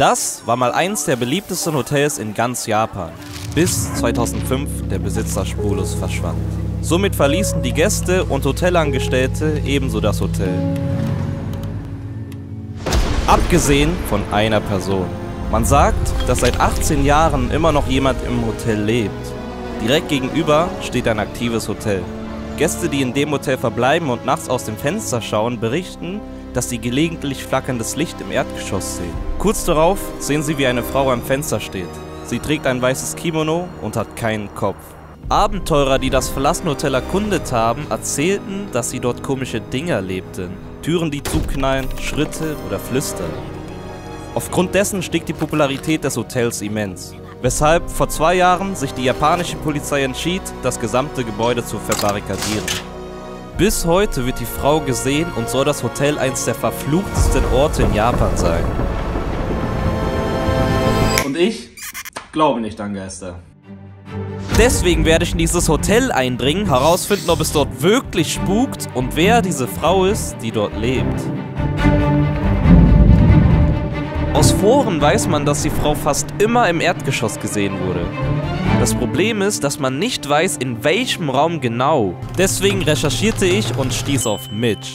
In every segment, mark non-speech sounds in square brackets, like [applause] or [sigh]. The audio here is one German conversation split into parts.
Das war mal eins der beliebtesten Hotels in ganz Japan, bis 2005 der Besitzer spurlos verschwand. Somit verließen die Gäste und Hotelangestellte ebenso das Hotel. Abgesehen von einer Person. Man sagt, dass seit 18 Jahren immer noch jemand im Hotel lebt. Direkt gegenüber steht ein aktives Hotel. Gäste, die in dem Hotel verbleiben und nachts aus dem Fenster schauen, berichten, dass sie gelegentlich flackerndes Licht im Erdgeschoss sehen. Kurz darauf sehen sie, wie eine Frau am Fenster steht. Sie trägt ein weißes Kimono und hat keinen Kopf. Abenteurer, die das verlassene Hotel erkundet haben, erzählten, dass sie dort komische Dinge erlebten. Türen, die zuknallen, Schritte oder Flüstern. Aufgrund dessen stieg die Popularität des Hotels immens. Weshalb vor zwei Jahren sich die japanische Polizei entschied, das gesamte Gebäude zu verbarrikadieren. Bis heute wird die Frau gesehen und soll das Hotel eines der verfluchtesten Orte in Japan sein. Und ich glaube nicht an Geister. Deswegen werde ich in dieses Hotel eindringen, herausfinden, ob es dort wirklich spukt und wer diese Frau ist, die dort lebt. Aus Foren weiß man, dass die Frau fast immer im Erdgeschoss gesehen wurde. Das Problem ist, dass man nicht weiß, in welchem Raum genau. Deswegen recherchierte ich und stieß auf Mitch.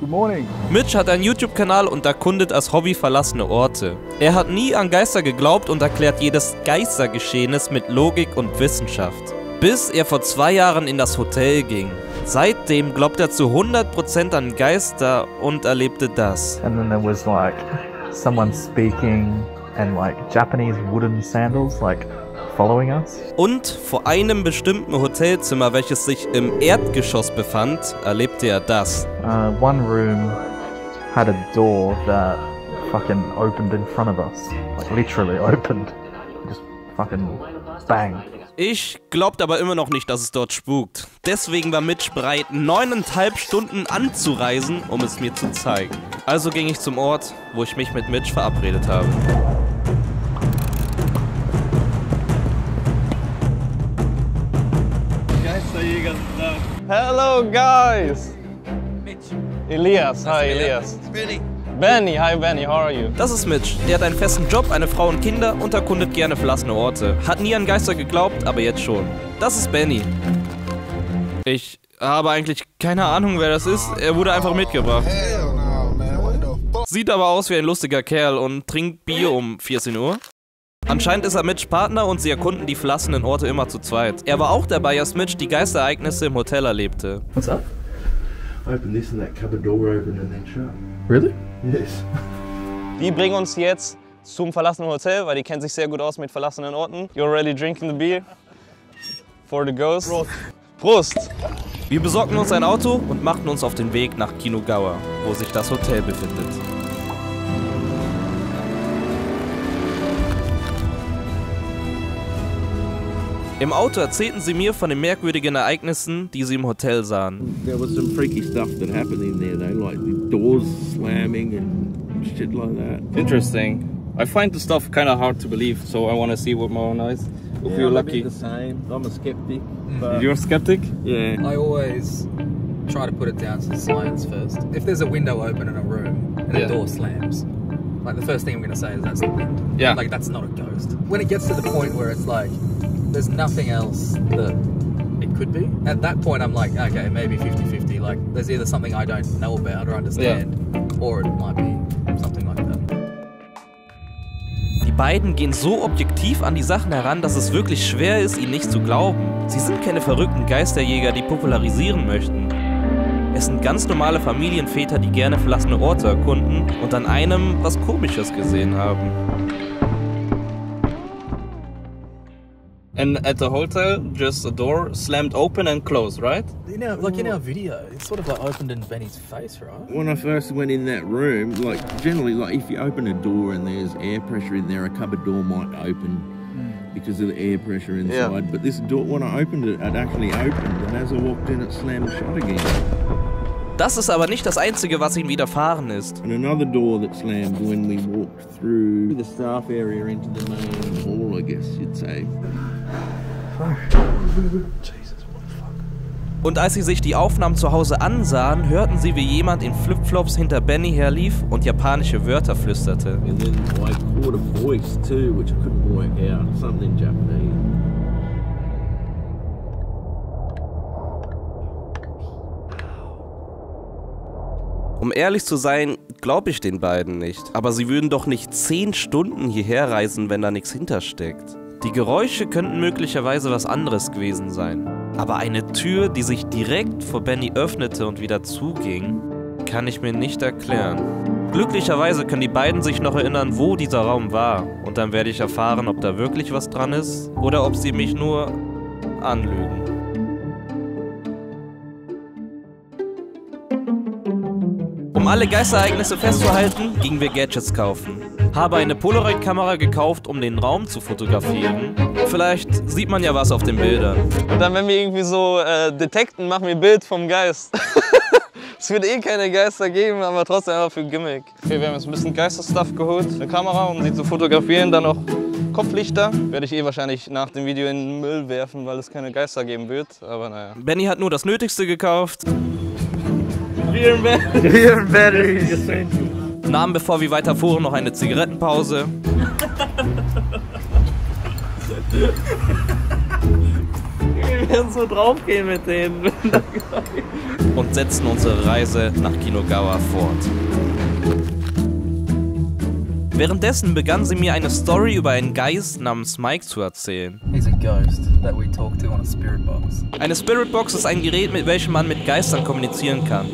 Good morning. Mitch hat einen YouTube-Kanal und erkundet als Hobby verlassene Orte. Er hat nie an Geister geglaubt und erklärt jedes Geistergeschehenes mit Logik und Wissenschaft. Bis er vor zwei Jahren in das Hotel ging. Seitdem glaubt er zu 100% an Geister und erlebte das. And then there was like someone speaking and like Japanese wooden sandals, like. Und vor einem bestimmten Hotelzimmer, welches sich im Erdgeschoss befand, erlebte er das. Uh, one room had a door that fucking opened in front of us, like literally opened, just fucking bang. Ich glaubte aber immer noch nicht, dass es dort spukt. Deswegen war Mitch bereit, neuneinhalb Stunden anzureisen, um es mir zu zeigen. Also ging ich zum Ort, wo ich mich mit Mitch verabredet habe. Hello, guys. Elias, hi, Elias. Benny. Benny, hi, Benny. How are you? Das ist Mitch. Der hat einen festen Job, eine Frau und Kinder und erkundet gerne verlassene Orte. Hat nie an Geister geglaubt, aber jetzt schon. Das ist Benny. Ich habe eigentlich keine Ahnung, wer das ist. Er wurde einfach mitgebracht. Hell no, man. What the fuck? Sieht aber aus wie ein lustiger Kerl und trinkt Bier um 14 Uhr. Anscheinend ist er Mitch Partner und sie erkunden die verlassenen Orte immer zu zweit. Er war auch dabei, als Mitch die Geisterereignisse im Hotel erlebte. What's up? Open this and that cupboard door open and then shut. Really? Yes. Die bringen uns jetzt zum verlassenen Hotel, weil die kennen sich sehr gut aus mit verlassenen Orten. You're already drinking the beer? For the ghost? Prost. Prost. Wir besorgten uns ein Auto und machten uns auf den Weg nach Kinugawa, wo sich das Hotel befindet. Im Auto erzählten sie mir von den merkwürdigen Ereignissen, die sie im Hotel sahen. There was some freaky stuff that happened in there though, like the doors slamming and shit like that. Interesting. I find the stuff kind of hard to believe, so I want to see with my own eyes. If you're I'm lucky. the same. I'm a skeptic. But You're a skeptic? yeah. I always try to put it down to science first. If there's a window open in a room and Yeah. a door slams, like the first thing I'm going to say is that's the wind. Yeah. Like that's not a ghost. When it gets to the point where it's like there's nothing else that it could be, at that point I'm like, okay, maybe 50 50. Like there's either something I don't know about or understand, or it might be something like that. Die beiden gehen so objektiv an die Sachen heran, dass es wirklich schwer ist, ihnen nicht zu glauben. Sie sind keine verrückten Geisterjäger, die popularisieren möchten. Es sind ganz normale Familienväter, die gerne verlassene Orte erkunden und an einem was Komisches gesehen haben. And at the hotel, just a door slammed open and closed, right? You know, like in our video, it's sort of like opened in Benny's face, right? When I first went in that room, like generally, like if you open a door and there's air pressure in there, a cupboard door might open hmm. because of the air pressure inside. But this door, when I opened it, it actually opened, and as I walked in, it slammed shut again. Das ist aber nicht das Einzige, was ihnen widerfahren ist. And another door that slammed when we walked through the staff area into the main hall, I guess you'd say. Und als sie sich die Aufnahmen zu Hause ansahen, hörten sie, wie jemand in Flipflops hinter Benny herlief und japanische Wörter flüsterte. Um ehrlich zu sein, glaube ich den beiden nicht. Aber sie würden doch nicht 10 Stunden hierher reisen, wenn da nichts hintersteckt. Die Geräusche könnten möglicherweise was anderes gewesen sein. Aber eine Tür, die sich direkt vor Benny öffnete und wieder zuging, kann ich mir nicht erklären. Glücklicherweise können die beiden sich noch erinnern, wo dieser Raum war. Und dann werde ich erfahren, ob da wirklich was dran ist oder ob sie mich nur anlügen. Um alle Geisterereignisse festzuhalten, gingen wir Gadgets kaufen. Habe eine Polaroid-Kamera gekauft, um den Raum zu fotografieren. Vielleicht sieht man ja was auf den Bildern. Und dann, wenn wir irgendwie so äh, detekten, machen wir ein Bild vom Geist. [laughs] es wird eh keine Geister geben, aber trotzdem einfach für Gimmick. Okay, wir haben jetzt ein bisschen Geisterstuff geholt. Eine Kamera, um sie zu fotografieren. Dann noch Kopflichter. Werde ich eh wahrscheinlich nach dem Video in den Müll werfen, weil es keine Geister geben wird. Aber naja. Benny hat nur das Nötigste gekauft. Nahmen, bevor wir weiterfuhren, noch eine Zigarettenpause. Wir werden so draufgehen mit denen. und setzten unsere Reise nach Kinogawa fort. Währenddessen begann sie mir eine Story über einen Geist namens Mike zu erzählen. He's a ghost that we talk to on a spirit box. Eine Spirit Box ist ein Gerät, mit welchem man mit Geistern kommunizieren kann.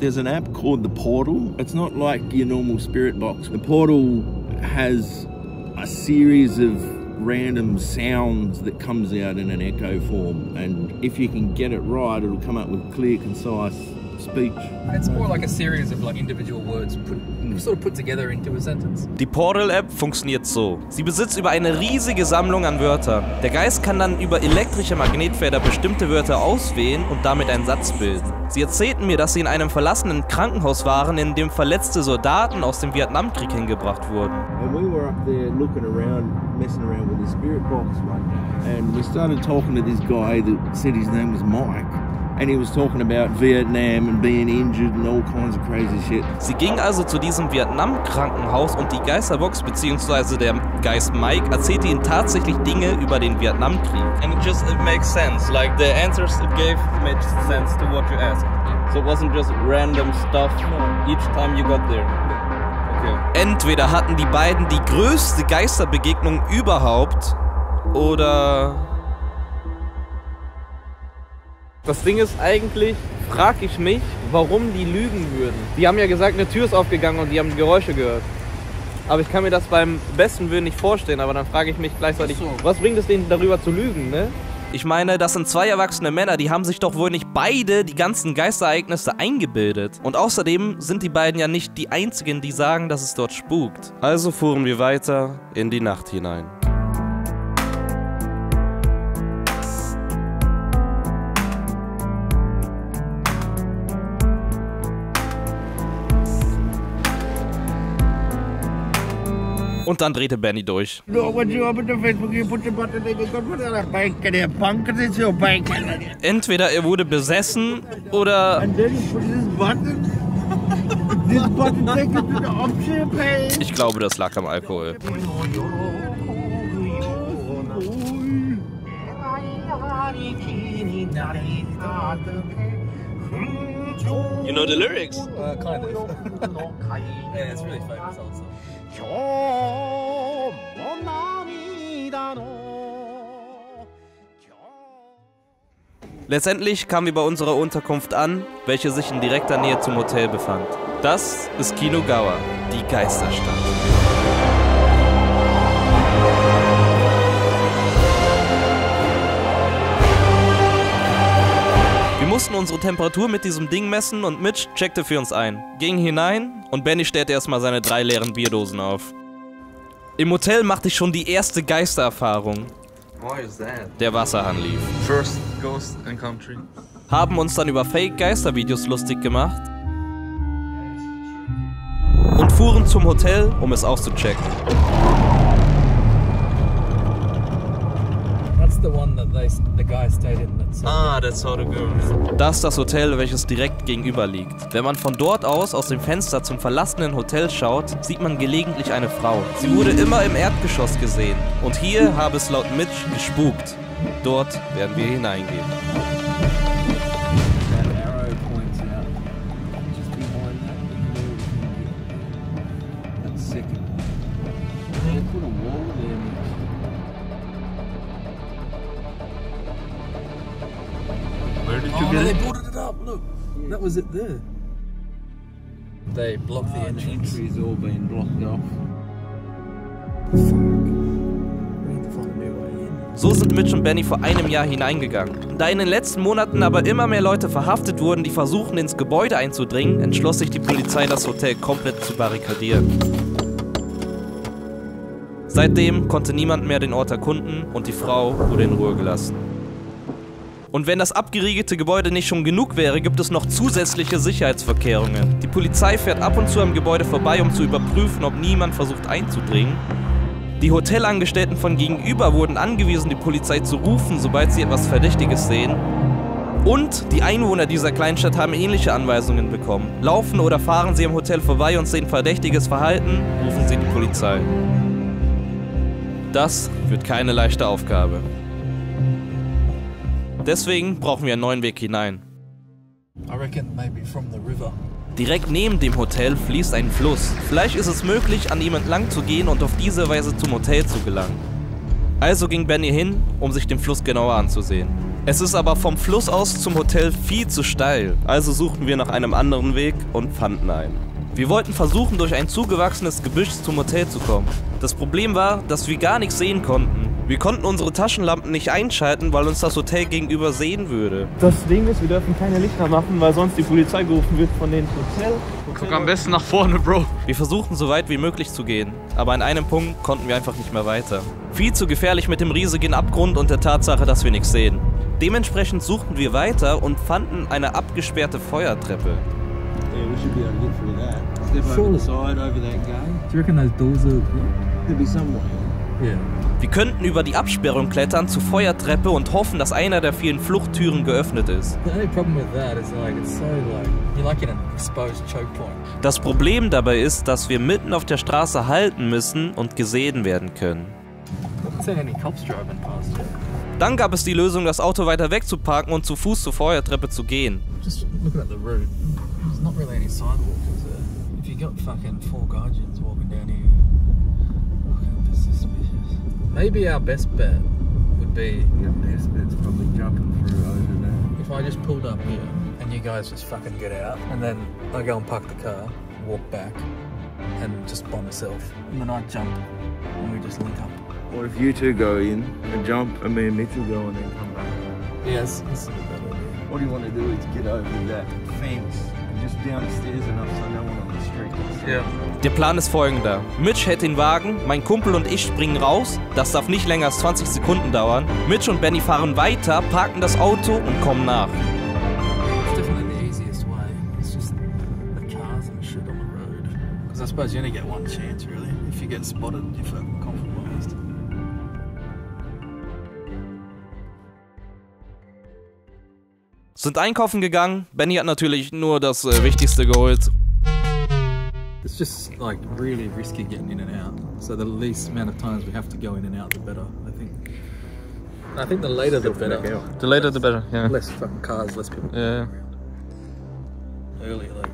There's an app called the Portal. It's not like your normal spirit box. The Portal has a series of random sounds that comes out in an echo form and if you can get it right it'll come up with clear concise speech. It's more like a series of like individual words put, sort of put together into a sentence. Die Portal-App funktioniert so. Sie besitzt über eine riesige Sammlung an Wörtern. Der Geist kann dann über elektrische Magnetfelder bestimmte Wörter auswählen und damit einen Satz bilden. Sie erzählten mir, dass sie in einem verlassenen Krankenhaus waren, in dem verletzte Soldaten aus dem Vietnamkrieg hingebracht wurden. And we were up there looking around, messing around with the spirit box one day. And we started talking to this guy that said his name was Mike. And he was talking about Vietnam and being injured and all kinds of crazy shit. Sie ging also zu diesem Vietnam-Krankenhaus und die Geisterbox bzw. der Geist Mike erzählte ihnen tatsächlich Dinge über den Vietnamkrieg. And it just it makes sense. Like the answers it gave made sense to what you asked. So it wasn't just random stuff each time you got there. Okay. Entweder hatten die beiden die größte Geisterbegegnung überhaupt oder Das Ding ist eigentlich, frage ich mich, warum die lügen würden. Die haben ja gesagt, eine Tür ist aufgegangen und die haben Geräusche gehört. Aber ich kann mir das beim besten Willen nicht vorstellen, aber dann frage ich mich gleichzeitig, was bringt es denen darüber zu lügen, ne? Ich meine, das sind zwei erwachsene Männer, die haben sich doch wohl nicht beide die ganzen Geisterereignisse eingebildet. Und außerdem sind die beiden ja nicht die einzigen, die sagen, dass es dort spukt. Also fuhren wir weiter in die Nacht hinein. The bank is your bank. Entweder er wurde besessen oder ich glaube, das lag am Alkohol. You know the lyrics? Uh, kind of. yeah, it's really famous also. Letztendlich kamen wir bei unserer Unterkunft an, welche sich in direkter Nähe zum Hotel befand. Das ist Kinogawa, die Geisterstadt. Mussten unsere Temperatur mit diesem Ding messen und Mitch checkte für uns ein. Ging hinein und Benny stellte erstmal seine drei leeren Bierdosen auf. Im Hotel machte ich schon die erste Geistererfahrung. Why is that? Der Wasserhahn lief. First Ghost Country. haben uns dann über Fake-Geistervideos lustig gemacht und fuhren zum Hotel, um es auszuchecken. That's the one that they, the guy stayed in. That's Ah, that's how the girl. Das ist das Hotel, welches direkt gegenüber liegt. Wenn man von dort aus aus dem Fenster zum verlassenen Hotel schaut, sieht man gelegentlich eine Frau. Sie wurde immer im Erdgeschoss gesehen. Und hier habe es laut Mitch gespukt. Dort werden wir hineingehen. No, they boarded it up. Look, that was it there. They blocked the Oh, the entrance. entry's all been blocked off. So sind Mitch und Benny vor einem Jahr hineingegangen. Da in den letzten Monaten aber immer mehr Leute verhaftet wurden, die versuchen, ins Gebäude einzudringen, entschloss sich die Polizei, das Hotel komplett zu barrikadieren. Seitdem konnte niemand mehr den Ort erkunden und die Frau wurde in Ruhe gelassen. Und wenn das abgeriegelte Gebäude nicht schon genug wäre, gibt es noch zusätzliche Sicherheitsverkehrungen. Die Polizei fährt ab und zu am Gebäude vorbei, um zu überprüfen, ob niemand versucht einzudringen. Die Hotelangestellten von gegenüber wurden angewiesen, die Polizei zu rufen, sobald sie etwas Verdächtiges sehen. Und die Einwohner dieser Kleinstadt haben ähnliche Anweisungen bekommen. Laufen oder fahren sie am Hotel vorbei und sehen verdächtiges Verhalten, rufen sie die Polizei. Das wird keine leichte Aufgabe. Deswegen brauchen wir einen neuen Weg hinein. Direkt neben dem Hotel fließt ein Fluss. Vielleicht ist es möglich, an ihm entlang zu gehen und auf diese Weise zum Hotel zu gelangen. Also ging Benny hin, um sich den Fluss genauer anzusehen. Es ist aber vom Fluss aus zum Hotel viel zu steil, also suchten wir nach einem anderen Weg und fanden einen. Wir wollten versuchen, durch ein zugewachsenes Gebüsch zum Hotel zu kommen. Das Problem war, dass wir gar nichts sehen konnten. Wir konnten unsere Taschenlampen nicht einschalten, weil uns das Hotel gegenüber sehen würde. Das Ding ist, wir dürfen keine Lichter machen, weil sonst die Polizei gerufen wird von den Hotel. Guck am besten nach vorne, Bro. Wir versuchten so weit wie möglich zu gehen, aber an einem Punkt konnten wir einfach nicht mehr weiter. Viel zu gefährlich mit dem riesigen Abgrund und der Tatsache, dass wir nichts sehen. Dementsprechend suchten wir weiter und fanden eine abgesperrte Feuertreppe. Yeah, we should be able to get through that. Step over the side, over that gate. Do you reckon those doors are? There'll be some way. Wir könnten über die Absperrung klettern zur Feuertreppe und hoffen, dass einer der vielen Fluchttüren geöffnet ist. Das Problem dabei ist, dass wir mitten auf der Straße halten müssen und gesehen werden können. Dann gab es die Lösung, das Auto weiter weg zu parken und zu Fuß zur Feuertreppe zu gehen. Just looking at the route, there's not really any sidewalk, is there? If you got fucking four guardians Maybe our best bet would be Your best bet's probably jumping through over there. if I just pulled up here and you guys just fucking get out, and then I go and park the car, walk back, and just by myself, and then I jump, and we just link up. Or if you two go in and jump, and me and Mitch will go and then come back? Yes, that's a better idea. What do you want to do is get over that fence Der Plan ist folgender. Mitch hält den Wagen, mein Kumpel und ich springen raus. Das darf nicht länger als 20 Sekunden dauern. Mitch und Benny fahren weiter, parken das Auto und kommen nach. I suppose you only get one chance, really. If you get spotted, you're fucking Sind einkaufen gegangen. Benny hat natürlich nur das äh, Wichtigste geholt. It's just like really risky getting in and out. So the least amount of times we have to go in and out, the better. I think. I think the later the better. The later the better, yeah. Less fucking cars, less people. Yeah. Early, like,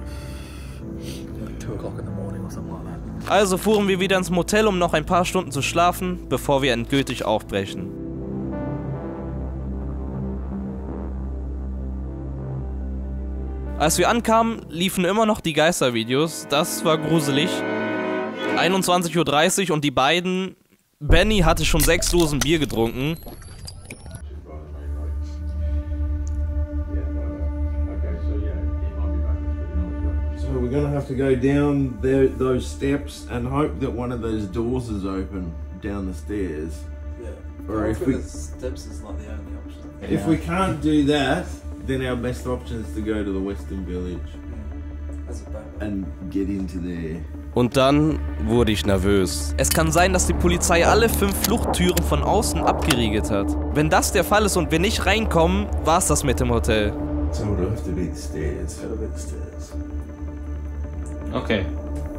like two o'clock in the morning or something like that. Also fuhren wir wieder ins Motel, um noch ein paar Stunden zu schlafen, bevor wir endgültig aufbrechen. Als wir ankamen, liefen immer noch die Geistervideos. Das war gruselig. 21.30 Uhr und die beiden. Benny hatte schon sechs Dosen Bier getrunken. So we're gonna have to go down there, those steps and hope that one of those doors is open down the stairs. Yeah. Or if we- steps is not the only option. If we can't do that, then our best option is to go to the Western Village and get into there. Und dann wurde ich nervös. Es kann sein, dass die Polizei alle fünf Fluchttüren von außen abgeriegelt hat. Wenn das der Fall ist und wir nicht reinkommen, war's das mit dem Hotel. So we'll have to be the stairs, elevator stairs. Okay.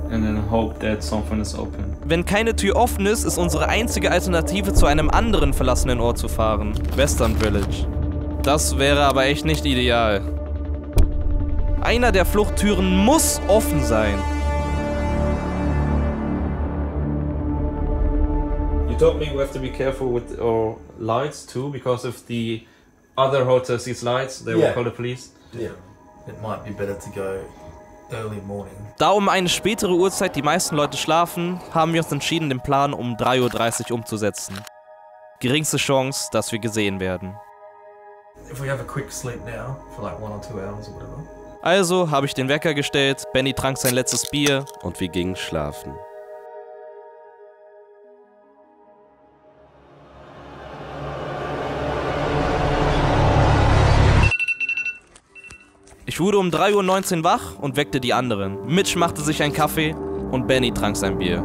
And then hope that something is open. Wenn keine Tür offen ist, ist unsere einzige Alternative zu einem anderen verlassenen Ort zu fahren. Western Village. Das wäre aber echt nicht ideal. Einer der Fluchttüren muss offen sein. You told me we have to be careful with our lights too, because if the other hotel sees lights, they will Yeah. call the police. Yeah. It might be better to go early morning. Da um eine spätere Uhrzeit die meisten Leute schlafen, haben wir uns entschieden, den Plan um 3.30 Uhr umzusetzen. Geringste Chance, dass wir gesehen werden. If we have a quick sleep now for like one or two hours or whatever. Also habe ich den Wecker gestellt, Benny trank sein letztes Bier und wir gingen schlafen. Ich wurde um 3.19 Uhr wach und weckte die anderen. Mitch machte sich einen Kaffee und Benny trank sein Bier.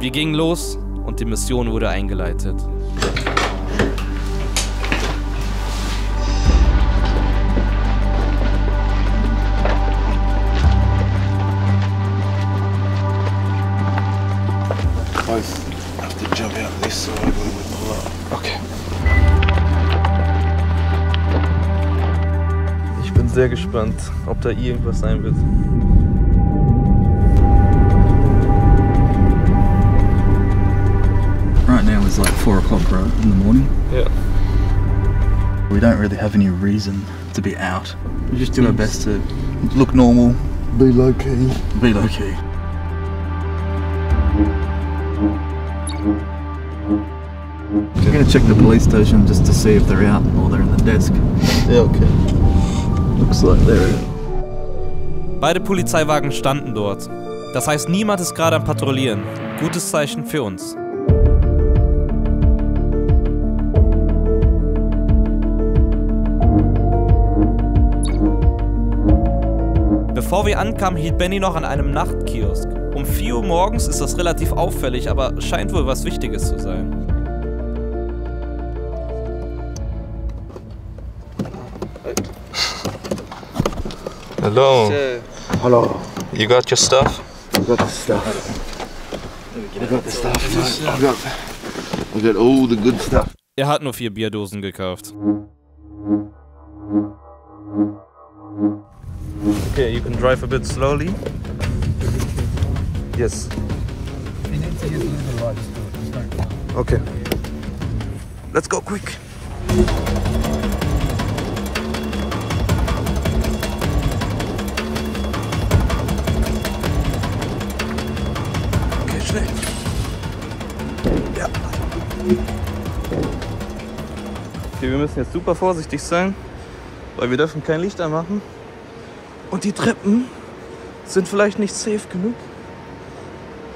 Wir gingen los und die Mission wurde eingeleitet. Sehr gespannt, ob da irgendwas sein wird. Right now it's like four o'clock, bro, in the morning. Ja. We don't really have any reason to be out. We just do our mm. best to look normal, Be low key. be low key. We're gonna check the police station just to see if they're out or they're in the desk. Ja, okay. Looks like they're out. Beide Polizeiwagen standen dort. Das heißt, niemand ist gerade am Patrouillieren. Gutes Zeichen für uns. Bevor wir ankamen, hielt Benny noch an einem Nachtkiosk. Um 4 Uhr morgens ist das relativ auffällig, aber scheint wohl was Wichtiges zu sein. Hello. Hello. You got your stuff? I got the stuff. I got the stuff. I got, I got all the good stuff. Er hat nur vier Bierdosen gekauft. Okay, you can drive a bit slowly. Yes. You need to use a little bit of light, just do it. Just don't. Okay. Let's go quick. Schnell. Ja. Okay, wir müssen jetzt super vorsichtig sein, weil wir dürfen kein Licht anmachen. Und die Treppen sind vielleicht nicht safe genug.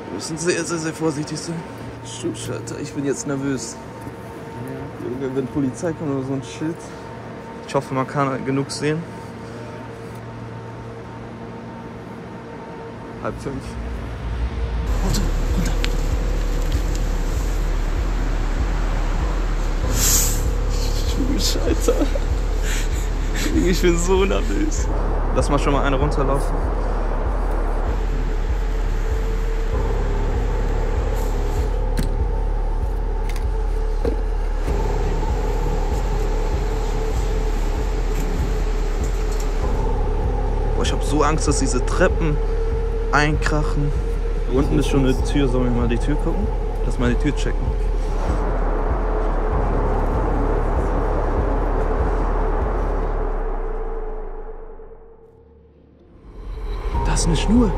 Wir müssen sehr, sehr, sehr vorsichtig sein. Schuss, ich bin jetzt nervös. Junge, wenn Polizei kommt oder so ein Schild. Ich hoffe, man kann genug sehen. Halb fünf. Schuss, Alter. Ich bin so nervös. Lass mal schon mal eine runterlaufen. Ich habe so Angst, dass diese Treppen einkrachen. Unten ist schon eine Tür. Sollen wir mal die Tür gucken? Lass mal die Tür checken. Eine Schnur.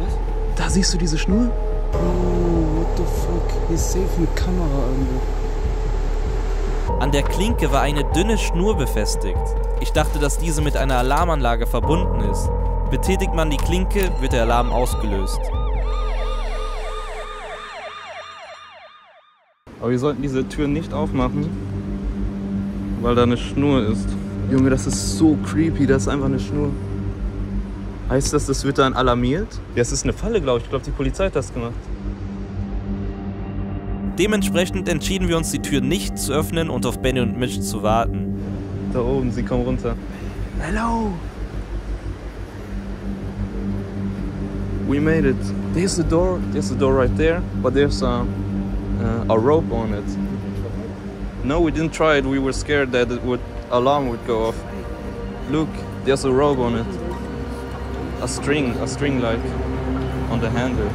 Was? Da siehst du diese Schnur? Oh, what the fuck? Hier ist safe eine Kamera irgendwo. An der Klinke war eine dünne Schnur befestigt. Ich dachte, dass diese mit einer Alarmanlage verbunden ist. Betätigt man die Klinke, wird der Alarm ausgelöst. Aber wir sollten diese Tür nicht aufmachen, weil da eine Schnur ist. Junge, das ist so creepy, das ist einfach eine Schnur. Heißt das, das wird dann alarmiert? Ja, es ist eine Falle, glaube ich. Ich glaube, die Polizei hat das gemacht. Dementsprechend entschieden wir uns, die Tür nicht zu öffnen und auf Benny und Mitch zu warten. Da oben, sie kommen runter. Hello. We made it. There's the door. There's the door right there, but there's a uh, a rope on it. No, we didn't try it. We were scared that it would alarm would go off. Look, there's a rope on it. A string, a string like on the handle.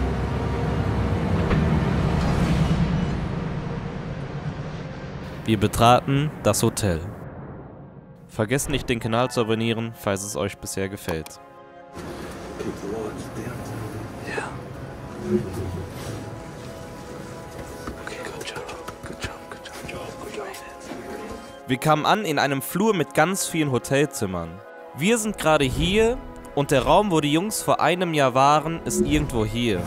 Wir betraten das Hotel. Vergesst nicht, den Kanal zu abonnieren, falls es euch bisher gefällt. Wir kamen an in einem Flur mit ganz vielen Hotelzimmern. Wir sind gerade hier und der Raum, wo die Jungs vor einem Jahr waren, ist irgendwo hier.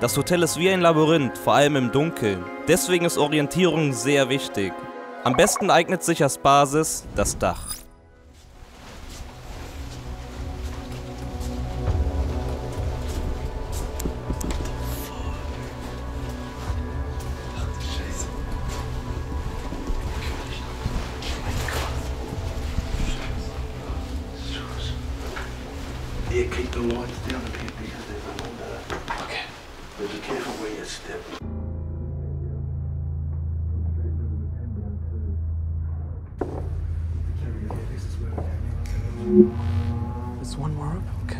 Das Hotel ist wie ein Labyrinth, vor allem im Dunkeln. Deswegen ist Orientierung sehr wichtig. Am besten eignet sich als Basis das Dach. There's one more up. Okay.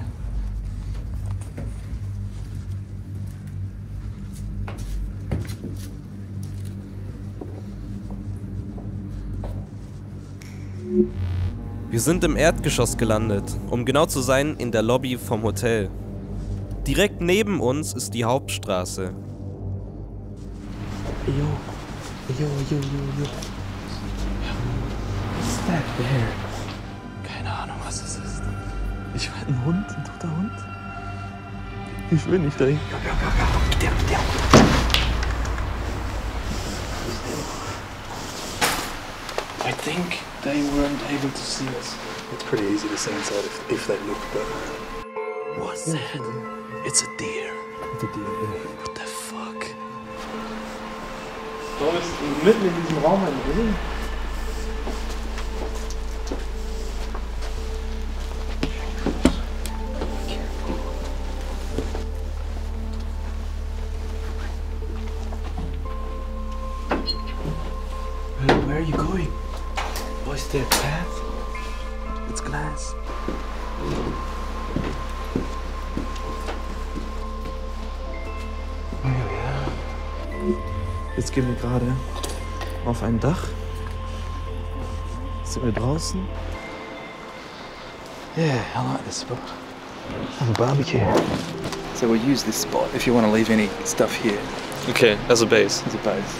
Wir sind im Erdgeschoss gelandet, um genau zu sein in der Lobby vom Hotel. Direkt neben uns ist die Hauptstraße. Yo. Yo, yo, yo, yo. What's that there? Ein Hund, ein toter Hund. Ich will nicht dahin. I think they weren't able to see us. It's pretty easy to see inside if, if they look, but What's that? It's a deer. it's a deer. Yeah. What the fuck? Warum ist mitten in diesem Raum ein Grill? Auf ein Dach. Sind wir draußen? Yeah, I like this spot. Have a barbecue. So we'll use this spot if you want to leave any stuff here Okay, as a base. as a base.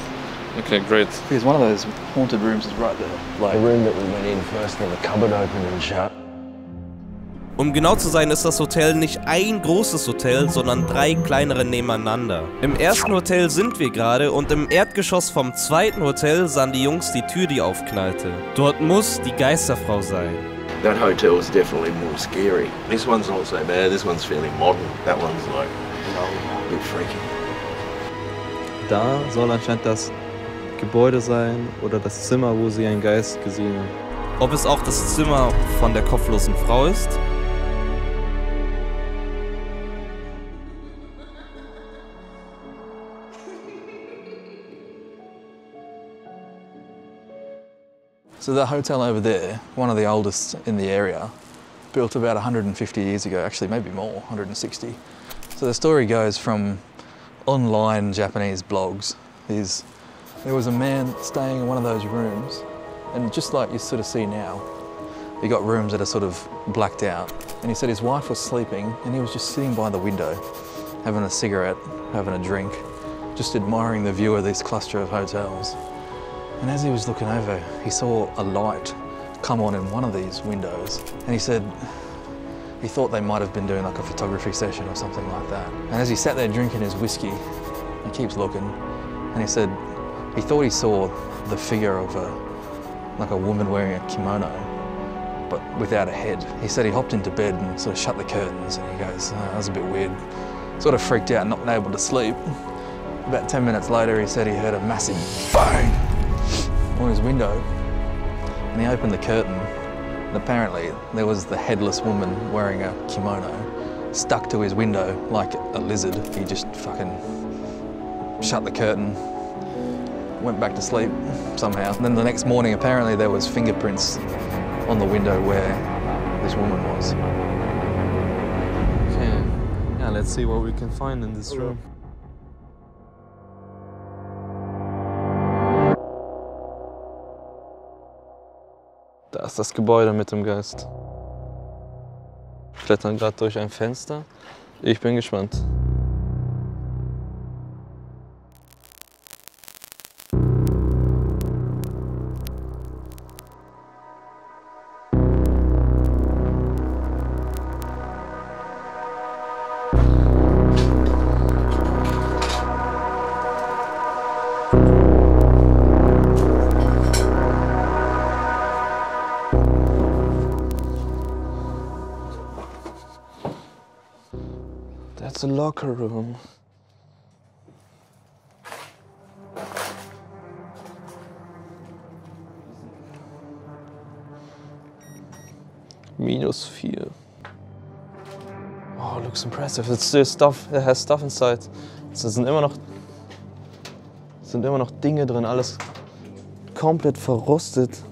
Okay, great. Because one of those haunted rooms is right there. Like, The room that we went in first, then the cupboard opened and shut. Um genau zu sein, ist das Hotel nicht ein großes Hotel, sondern drei kleinere nebeneinander. Im ersten Hotel sind wir gerade und im Erdgeschoss vom zweiten Hotel sahen die Jungs die Tür, die aufknallte. Dort muss die Geisterfrau sein. That hotel is definitely more scary. This one's not so bad. This one's fairly modern. That one's like, a bit freaky. Da soll anscheinend das Gebäude sein oder das Zimmer, wo sie einen Geist gesehen haben. Ob es auch das Zimmer von der kopflosen Frau ist? So the hotel over there, one of the oldest in the area, built about 150 years ago, actually maybe more, 160. So the story goes from online Japanese blogs is there was a man staying in one of those rooms and just like you sort of see now, he got rooms that are sort of blacked out. And he said his wife was sleeping and he was just sitting by the window, having a cigarette, having a drink, just admiring the view of this cluster of hotels. And as he was looking over, he saw a light come on in one of these windows. And he said he thought they might have been doing like a photography session or something like that. And as he sat there drinking his whiskey, he keeps looking, and he said He thought he saw the figure of a like a woman wearing a kimono, but without a head. He said he hopped into bed and sort of shut the curtains, and he goes, oh, "That was a bit weird." Sort of freaked out, not able to sleep. About 10 minutes later, he said he heard a massive bang on his window, and he opened the curtain. And apparently, there was the headless woman wearing a kimono stuck to his window like a lizard. He just fucking shut the curtain, went back to sleep somehow. And then the next morning, apparently, there was fingerprints on the window where this woman was. Okay. Yeah, let's see what we can find in this room. Da ist das Gebäude mit dem Geist. Klettern gerade durch ein Fenster. Ich bin gespannt. Locker room. Minus vier. Oh, looks impressive. It's still stuff. It has stuff inside. Es sind immer noch, sind immer noch Dinge drin. Alles komplett verrostet.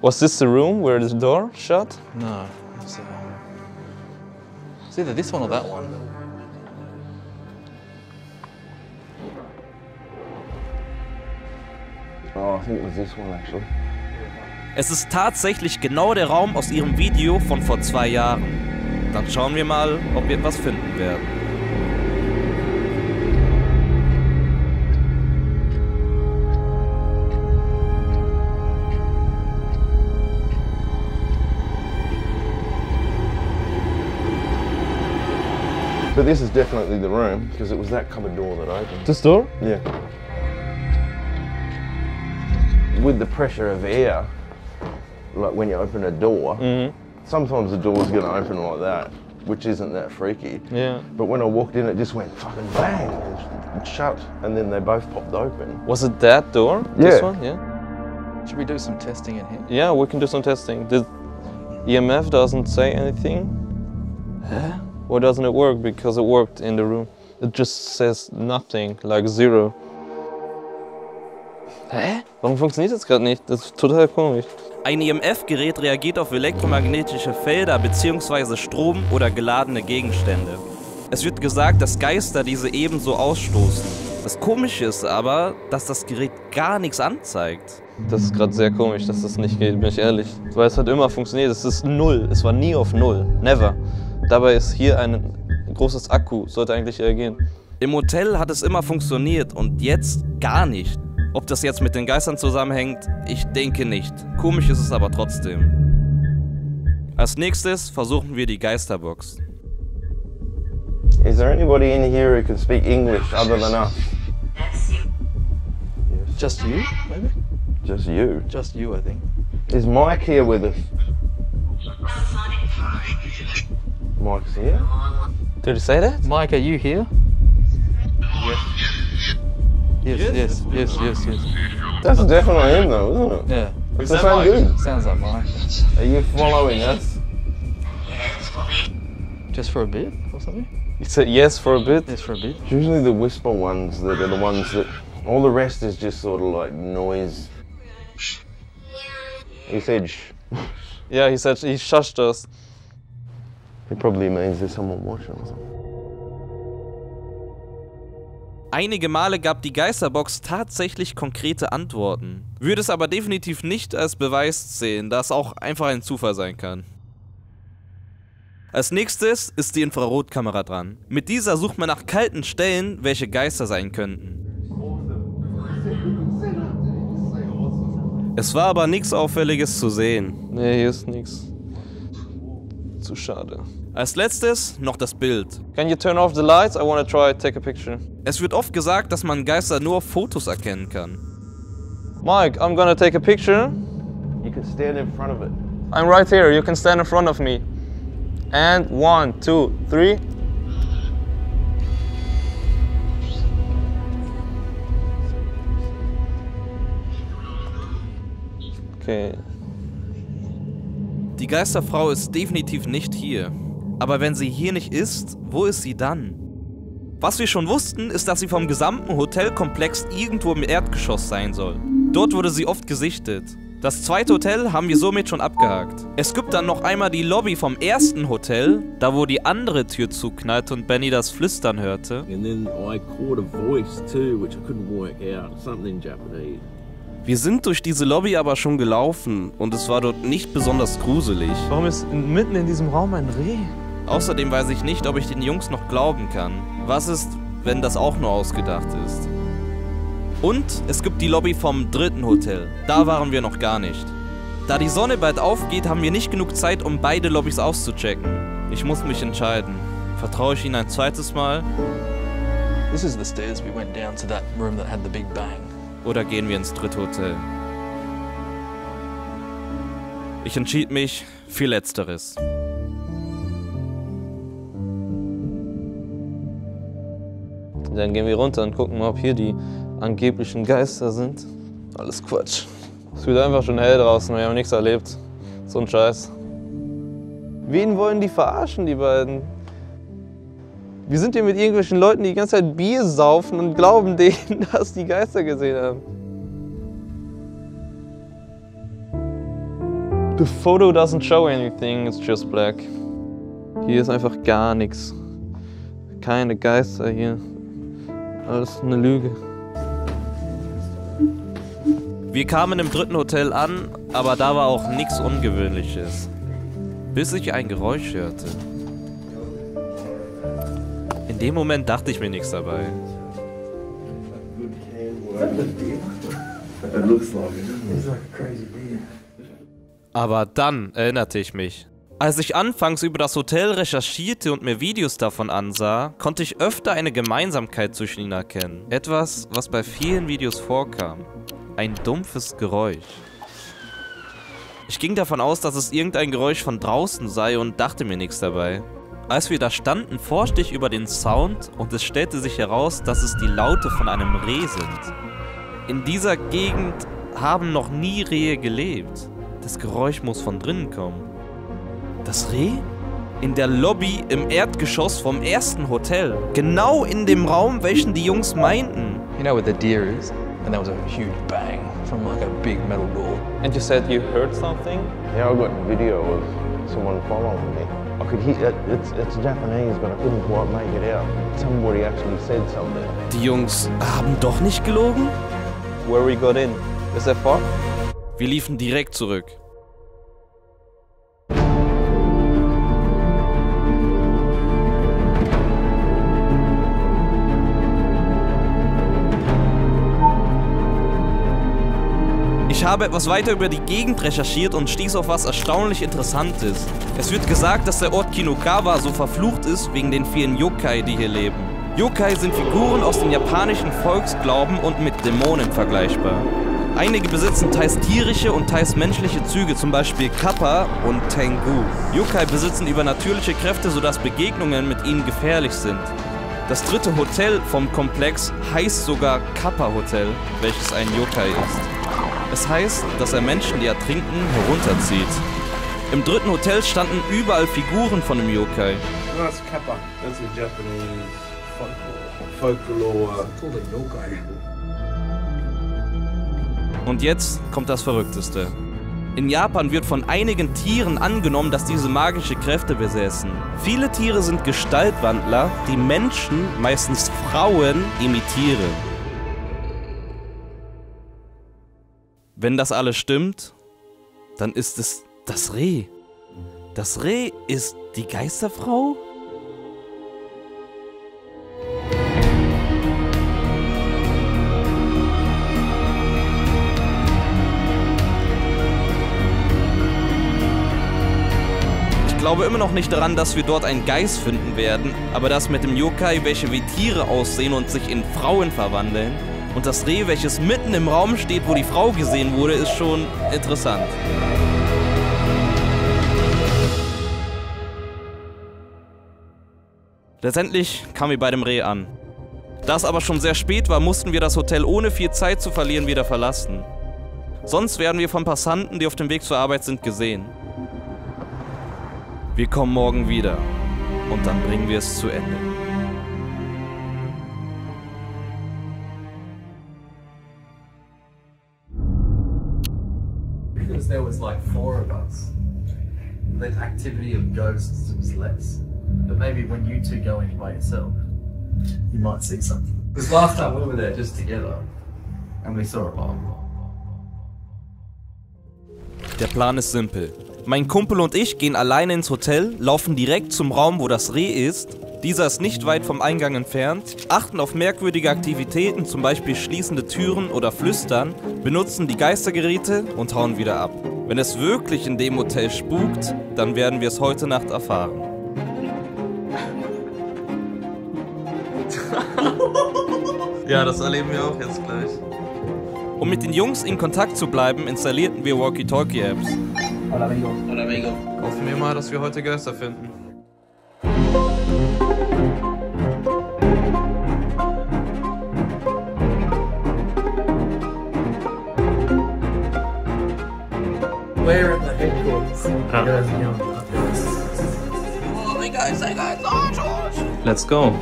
Was this the room where the door shut? No, it's, either this one or that one. Oh, I think it was this one actually. Es ist tatsächlich genau der Raum aus ihrem Video von vor zwei Jahren. Dann schauen wir mal, ob wir etwas finden werden. But this is definitely the room because it was that cupboard door that opened. This door? Yeah. With the pressure of air, like when you open a door, Mhm. sometimes the door's going to open like that, which isn't that freaky. Yeah. But when I walked in, it just went fucking bang and shut, and then they both popped open. Was it that door? This one? Yeah. Should we do some testing in here? Yeah, we can do some testing. The EMF doesn't say anything. Huh? Why doesn't it work? Because it worked in the room. It just says nothing, like zero. Hä? Warum funktioniert das gerade nicht? Das ist total komisch. Ein EMF-Gerät reagiert auf elektromagnetische Felder bzw. Strom oder geladene Gegenstände. Es wird gesagt, dass Geister diese ebenso ausstoßen. Das Komische ist aber, dass das Gerät gar nichts anzeigt. Das ist gerade sehr komisch, dass das nicht geht, bin ich ehrlich. Weil es hat immer funktioniert. Es ist null. Es war nie auf null. Never. Dabei ist hier ein großes Akku. Sollte eigentlich reagieren. Im Hotel hat es immer funktioniert und jetzt gar nicht. Ob das jetzt mit den Geistern zusammenhängt, ich denke nicht. Komisch ist es aber trotzdem. Als nächstes versuchen wir die Geisterbox. Is there anybody in here who can speak English other than us? Just you, maybe? Just you. Just you, I think. Is Mike here with us? Mike's here? Did you say that? Mike, are you here? Yes. Yes, yes, yes, yes, yes. That's definitely him though, isn't it? Yeah. It's the same dude. Sounds like Mike. Are you following us? Just for a bit or something? You said yes for a bit? Yes, for a bit. It's usually the whisper ones that are the ones that all the rest is just sort of like noise. He said shh. Yeah, he said he shushed us. Einige Male gab die Geisterbox tatsächlich konkrete Antworten. Würde es aber definitiv nicht als Beweis sehen, da es auch einfach ein Zufall sein kann. Als nächstes ist die Infrarotkamera dran. Mit dieser sucht man nach kalten Stellen, welche Geister sein könnten. Es war aber nichts Auffälliges zu sehen. Nee, hier ist nichts. Zu schade. Als letztes noch das Bild. Can you turn off the lights? I want to try take a picture. Es wird oft gesagt, dass man Geister nur auf Fotos erkennen kann. Mike, I'm gonna take a picture. You can stand in front of it. I'm right here. You can stand in front of me. And one, two, three. Okay. Die Geisterfrau ist definitiv nicht hier. Aber wenn sie hier nicht ist, wo ist sie dann? Was wir schon wussten, ist, dass sie vom gesamten Hotelkomplex irgendwo im Erdgeschoss sein soll. Dort wurde sie oft gesichtet. Das zweite Hotel haben wir somit schon abgehakt. Es gibt dann noch einmal die Lobby vom ersten Hotel, da wo die andere Tür zuknallte und Benny das Flüstern hörte. Wir sind durch diese Lobby aber schon gelaufen und es war dort nicht besonders gruselig. Warum ist mitten in diesem Raum ein Reh? Außerdem weiß ich nicht, ob ich den Jungs noch glauben kann. Was ist, wenn das auch nur ausgedacht ist? Und es gibt die Lobby vom dritten Hotel. Da waren wir noch gar nicht. Da die Sonne bald aufgeht, haben wir nicht genug Zeit, um beide Lobbys auszuchecken. Ich muss mich entscheiden. Vertraue ich ihnen ein zweites Mal oder gehen wir ins dritte Hotel? Ich entschied mich für letzteres. Dann gehen wir runter und gucken ob hier die angeblichen Geister sind. Alles Quatsch. Es wird einfach schon hell draußen, wir haben nichts erlebt. So ein Scheiß. Wen wollen die verarschen, die beiden? Wir sind hier mit irgendwelchen Leuten, die die ganze Zeit Bier saufen und glauben denen, [laughs] dass die Geister gesehen haben. The photo doesn't show anything, it's just black. Hier ist einfach gar nichts. Keine Geister hier. Alles eine Lüge. Wir kamen im dritten Hotel an, aber da war auch nichts Ungewöhnliches. Bis ich ein Geräusch hörte. In dem Moment dachte ich mir nichts dabei. Aber dann erinnerte ich mich. Als ich anfangs über das Hotel recherchierte und mir Videos davon ansah, konnte ich öfter eine Gemeinsamkeit zwischen ihnen erkennen. Etwas, was bei vielen Videos vorkam. Ein dumpfes Geräusch. Ich ging davon aus, dass es irgendein Geräusch von draußen sei und dachte mir nichts dabei. Als wir da standen, forschte ich über den Sound und es stellte sich heraus, dass es die Laute von einem Reh sind. In dieser Gegend haben noch nie Rehe gelebt. Das Geräusch muss von drinnen kommen. Das Reh? In der Lobby im Erdgeschoss vom ersten Hotel. Genau in dem Raum, welchen die Jungs meinten. You know where the deer is? And there was a huge bang from like a big metal door. And you said you heard something? Yeah, I got video of someone following me. I could hear it, it's, it's Japanese, but I couldn't quite make it out. Somebody actually said something. Die Jungs haben doch nicht gelogen? Where we got in. Is that far? Wir liefen direkt zurück. Ich habe etwas weiter über die Gegend recherchiert und stieß auf was erstaunlich Interessantes. Es wird gesagt, dass der Ort Kinokawa so verflucht ist wegen den vielen Yokai, die hier leben. Yokai sind Figuren aus dem japanischen Volksglauben und mit Dämonen vergleichbar. Einige besitzen teils tierische und teils menschliche Züge, zum Beispiel Kappa und Tengu. Yokai besitzen übernatürliche Kräfte, sodass Begegnungen mit ihnen gefährlich sind. Das dritte Hotel vom Komplex heißt sogar Kappa Hotel, welches ein Yokai ist. Es heißt, dass er Menschen, die ertrinken, herunterzieht. Im dritten Hotel standen überall Figuren von dem Yokai. No, that's kappa. That's a Japanese folklore. Und jetzt kommt das Verrückteste. In Japan wird von einigen Tieren angenommen, dass diese magische Kräfte besäßen. Viele Tiere sind Gestaltwandler, die Menschen, meistens Frauen, imitieren. Wenn das alles stimmt, dann ist es das Reh. Das Reh ist die Geisterfrau? Ich glaube immer noch nicht daran, dass wir dort einen Geist finden werden, aber das mit dem Yokai, welche wie Tiere aussehen und sich in Frauen verwandeln, und das Reh, welches mitten im Raum steht, wo die Frau gesehen wurde, ist schon interessant. Letztendlich kamen wir bei dem Reh an. Da es aber schon sehr spät war, mussten wir das Hotel ohne viel Zeit zu verlieren wieder verlassen. Sonst werden wir von Passanten, die auf dem Weg zur Arbeit sind, gesehen. Wir kommen morgen wieder und dann bringen wir es zu Ende. Because there was like four of us, the activity of ghosts was less. But maybe when you two go in by yourself, you might see something. Because last time we were there just together, and we saw a lot. Der Plan ist simpel. Mein Kumpel und ich gehen alleine ins Hotel, laufen direkt zum Raum, wo das Reh ist. Dieser ist nicht weit vom Eingang entfernt, achten auf merkwürdige Aktivitäten, zum Beispiel schließende Türen oder Flüstern, benutzen die Geistergeräte und hauen wieder ab. Wenn es wirklich in dem Hotel spukt, dann werden wir es heute Nacht erfahren. [laughs] Ja, das erleben wir auch jetzt gleich. Um mit den Jungs in Kontakt zu bleiben, installierten wir Walkie-Talkie-Apps. Hoffen wir mal, dass wir heute Geister finden. At us. Let's go.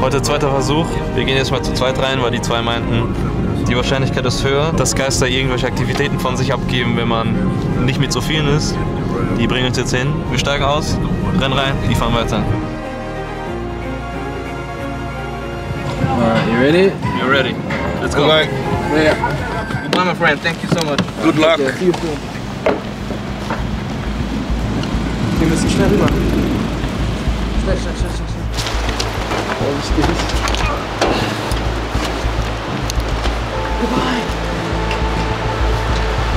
Heute zweiter Versuch. Wir gehen jetzt mal zu zweit rein, weil die zwei meinten, die Wahrscheinlichkeit ist höher, dass Geister irgendwelche Aktivitäten von sich abgeben, wenn man nicht mit so vielen ist. Die bringen uns jetzt hin. Wir steigen aus, rennen rein, die fahren weiter. Alright, you ready? You're ready. Let's go. There. Goodbye, my friend. Thank you so much. Good luck. Yeah, see you soon. Wir müssen schnell rüber. Schnell, schnell, schnell, schnell. schnell. Oh, ich geh's.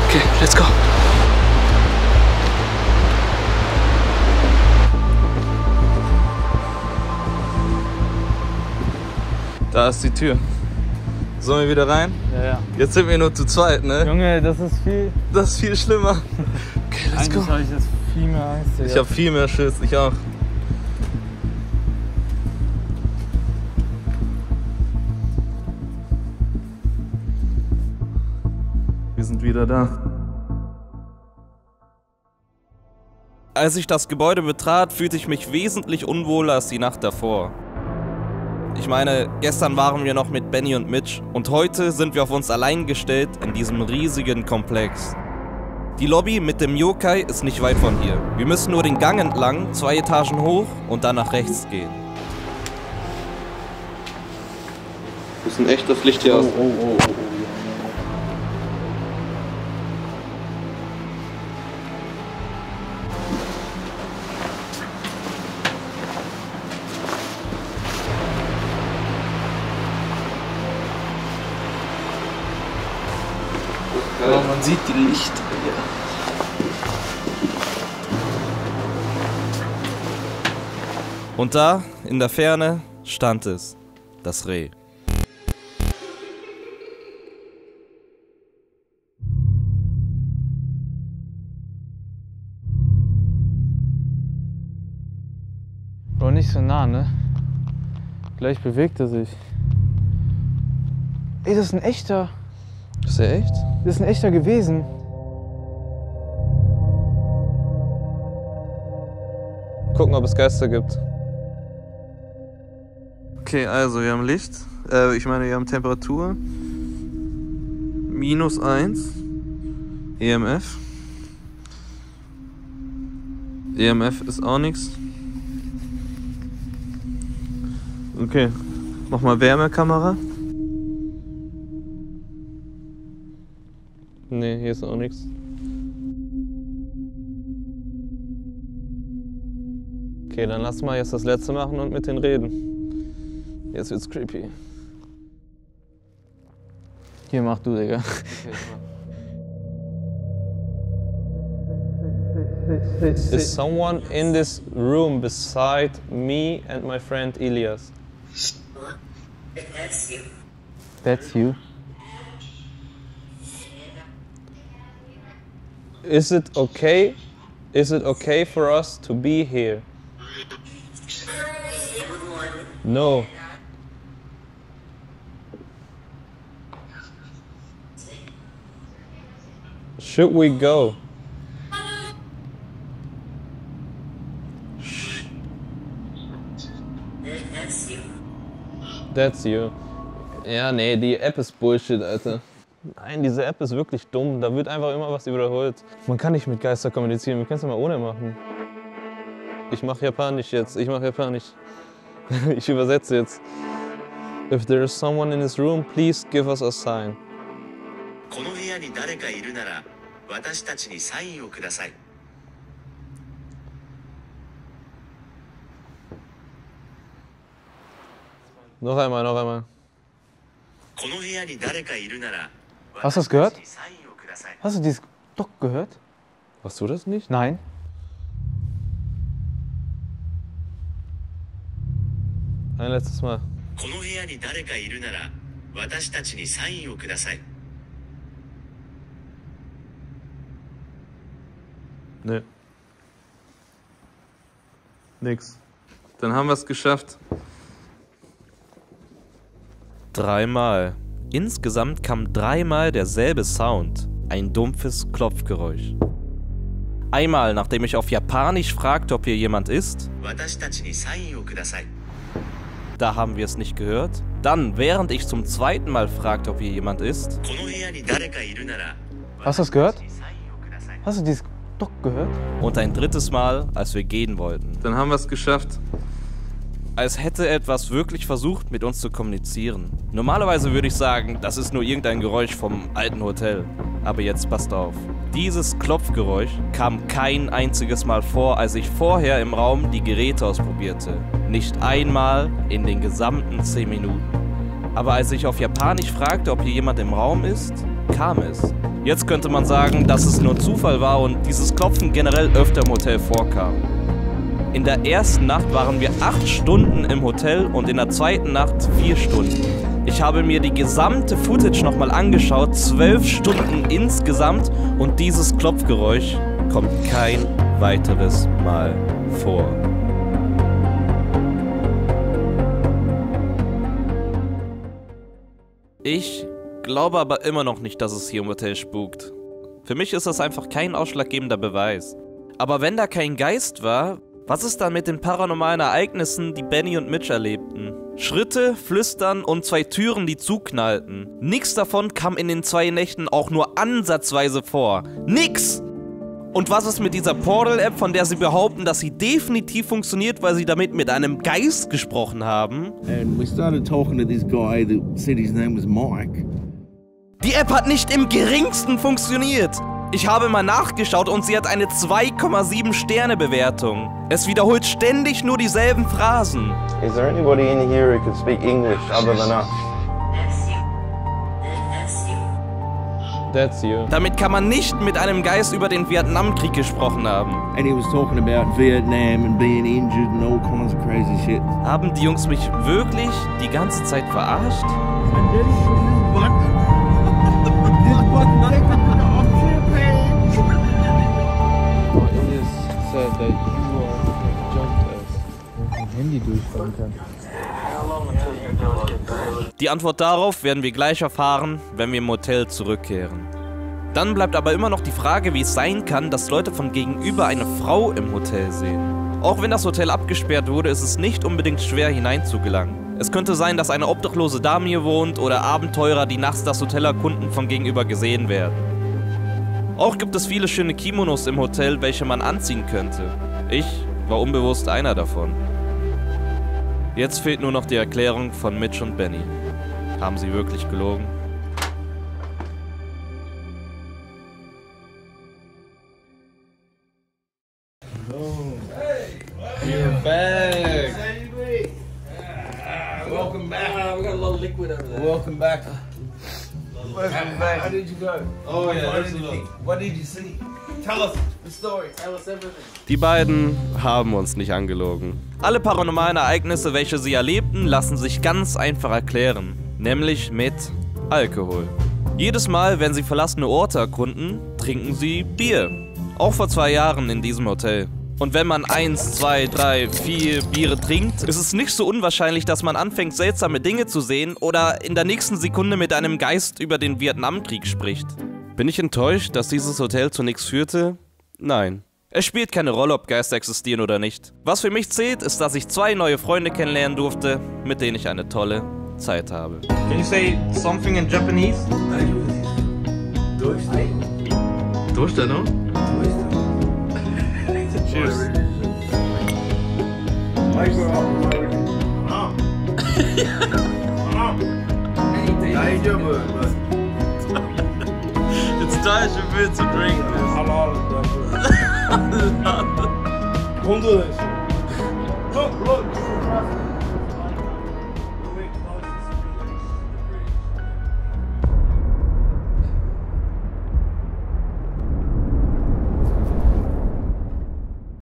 Okay, let's go. Da ist die Tür. Sollen wir wieder rein? Ja, ja. Jetzt sind wir nur zu zweit, ne? Junge, das ist viel. Das ist viel schlimmer. [laughs] Okay, let's go. Eigentlich habe ich jetzt viel mehr Angst. Ich habe viel mehr Schiss, ich auch. Wir sind wieder da. Als ich das Gebäude betrat, fühlte ich mich wesentlich unwohler als die Nacht davor. Ich meine, gestern waren wir noch mit Benny und Mitch und heute sind wir auf uns allein gestellt in diesem riesigen Komplex. Die Lobby mit dem Yokai ist nicht weit von hier. Wir müssen nur den Gang entlang, zwei Etagen hoch und dann nach rechts gehen. Wir müssen echt das Licht hier aus. Oh, Und da, in der Ferne, stand es. Das Reh. Bro, nicht so nah, ne? Gleich bewegt er sich. Ey, das ist ein echter. Ist der echt? Das ist ein echter gewesen. Gucken, ob es Geister gibt. Okay, also wir haben Licht. Äh, ich meine, wir haben Temperatur. Minus 1. EMF. EMF ist auch nichts. Okay. Mach mal Wärmekamera. Nee, hier ist auch nichts. Okay, dann lass mal jetzt das letzte machen und mit denen reden. Jetzt wird's creepy. Hier, mach du, Digga. [laughs] Is someone in this room beside me and my friend Elias? That's you. That's you. Is it okay? Is it okay for us to be here? No. Should we go? That's you. That's you. Ja, nee, die App ist Bullshit, Alter. Nein, diese App ist wirklich dumm. Da wird einfach immer was überholt. Man kann nicht mit Geister kommunizieren. Wir können es ja mal ohne machen. Ich mache Japanisch jetzt. Ich mache Japanisch. [laughs] Ich übersetze jetzt. If there is someone in this room, please give us a sign. この部屋に誰かいるなら、 私たちにサインをくださいどうぞ、どうぞ。この部屋に誰かいるなら、私たちにサインをください。Hast du dieses Glock gehört? Hast du das nicht? Nein. Ein letztes Mal. この部屋に誰かいるなら、私たちにサインをください。Nee. Nix. Dann haben wir es geschafft. Dreimal. Insgesamt kam dreimal derselbe Sound. Ein dumpfes Klopfgeräusch. Einmal, nachdem ich auf Japanisch fragte, ob hier jemand ist. Da haben wir es nicht gehört. Dann, während ich zum zweiten Mal fragte, ob hier jemand ist. Hast du es gehört? Hast du dieses Dock gehört? Und ein drittes Mal, als wir gehen wollten. Dann haben wir es geschafft. Als hätte etwas wirklich versucht, mit uns zu kommunizieren. Normalerweise würde ich sagen, das ist nur irgendein Geräusch vom alten Hotel. Aber jetzt passt auf. Dieses Klopfgeräusch kam kein einziges Mal vor, als ich vorher im Raum die Geräte ausprobierte. Nicht einmal in den gesamten 10 Minuten. Aber als ich auf Japanisch fragte, ob hier jemand im Raum ist, kam es. Jetzt könnte man sagen, dass es nur Zufall war und dieses Klopfen generell öfter im Hotel vorkam. In der ersten Nacht waren wir acht Stunden im Hotel und in der zweiten Nacht vier Stunden. Ich habe mir die gesamte Footage nochmal angeschaut, zwölf Stunden insgesamt und dieses Klopfgeräusch kommt kein weiteres Mal vor. Ich glaube aber immer noch nicht, dass es hier im Hotel spukt. Für mich ist das einfach kein ausschlaggebender Beweis. Aber wenn da kein Geist war, was ist dann mit den paranormalen Ereignissen, die Benny und Mitch erlebten? Schritte, Flüstern und zwei Türen, die zuknallten. Nix davon kam in den zwei Nächten auch nur ansatzweise vor. Nix! Und was ist mit dieser Portal-App, von der sie behaupten, dass sie definitiv funktioniert, weil sie damit mit einem Geist gesprochen haben? And we started talking to this guy that said his name was Mike. Die App hat nicht im geringsten funktioniert. Ich habe mal nachgeschaut und sie hat eine 2,7 Sterne Bewertung. Es wiederholt ständig nur dieselben Phrasen. Is there anybody in here who can speak English other than us? That's you. Damit kann man nicht mit einem Geist über den Vietnamkrieg gesprochen haben. And he was talking about Vietnam and being injured and all kinds of crazy shit. Haben die Jungs mich wirklich die ganze Zeit verarscht? Handy durchfahren kann. Die Antwort darauf werden wir gleich erfahren, wenn wir im Hotel zurückkehren. Dann bleibt aber immer noch die Frage, wie es sein kann, dass Leute von gegenüber eine Frau im Hotel sehen. Auch wenn das Hotel abgesperrt wurde, ist es nicht unbedingt schwer hineinzugelangen. Es könnte sein, dass eine obdachlose Dame hier wohnt oder Abenteurer, die nachts das Hotel erkunden, von gegenüber gesehen werden. Auch gibt es viele schöne Kimonos im Hotel, welche man anziehen könnte. Ich war unbewusst einer davon. Jetzt fehlt nur noch die Erklärung von Mitch und Benny. Haben sie wirklich gelogen? You're back. Welcome back. we got a lot of liquid over there. Welcome back. How, how did you go? Oh, yeah, What there's did, a you, what did you see? Die beiden haben uns nicht angelogen. Alle paranormalen Ereignisse, welche sie erlebten, lassen sich ganz einfach erklären. Nämlich mit Alkohol. Jedes Mal, wenn sie verlassene Orte erkunden, trinken sie Bier. Auch vor zwei Jahren in diesem Hotel. Und wenn man eins, zwei, drei, vier Biere trinkt, ist es nicht so unwahrscheinlich, dass man anfängt, seltsame Dinge zu sehen oder in der nächsten Sekunde mit einem Geist über den Vietnamkrieg spricht. Bin ich enttäuscht, dass dieses Hotel zu nichts führte? Nein. Es spielt keine Rolle, ob Geister existieren oder nicht. Was für mich zählt, ist, dass ich zwei neue Freunde kennenlernen durfte, mit denen ich eine tolle Zeit habe. Can you say something in Japanese? Durchstellung? Cheers. [laughs] It's time for me to drink this. Don't [laughs] do this. Look, look.